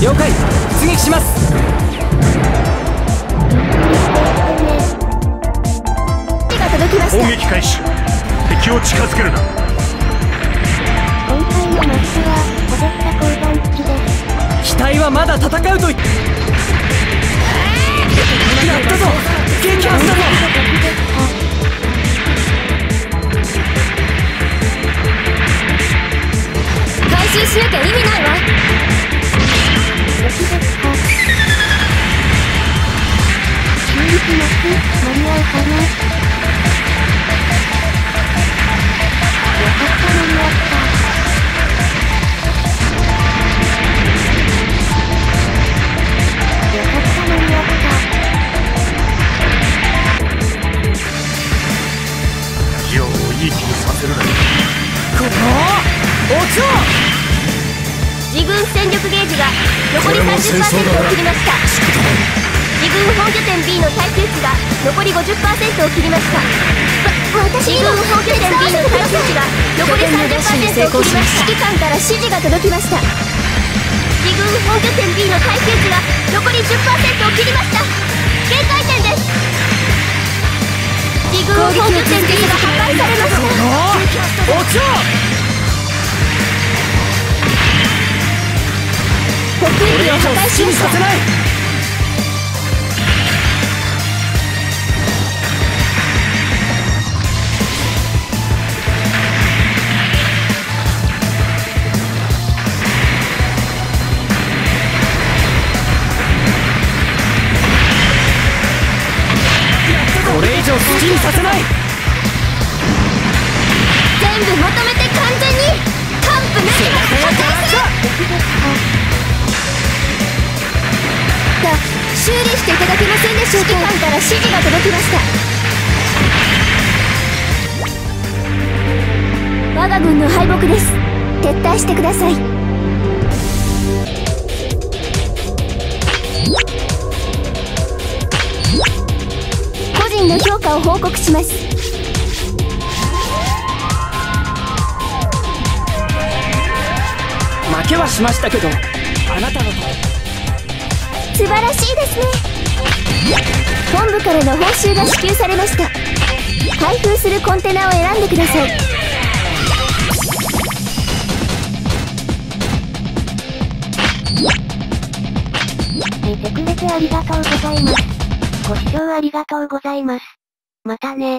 了解。出撃します。手が届きました。砲撃開始。敵を近づけるな。今回のマッチはこぞった交番付きで。す機体はまだ戦うと言ってやったぞ。撃破したぞ。回収しなきゃ意味ないわ敵ですか修理します間に合うかなよかった間に合ったよかった間に合った敵をいい気にさせるな。このおちょ自軍戦力ゲージが残り30%を切りました。自軍本拠点 B の耐久値が残り50%を切りました。私自軍本拠点 B の耐久値が残り30%を切りました指揮官から指示が届きました。自軍本拠点 B の耐久値が残り10%を切りました。限界点です。自軍本拠点 B が破壊されました。おちょ補給これ以上機を破壊しましたさせない。これ以上好きにさせない。全部まとめて完全に完膚なきまで破壊する修理していただけませんでしょうか。指揮官から指示が届きました。我が軍の敗北です。撤退してください。個人の評価を報告します。負けはしましたけどあなたの素晴らしいですね。本部からの報酬が支給されました。開封するコンテナを選んでください。見てくれてありがとうございます。ご視聴ありがとうございます。またね。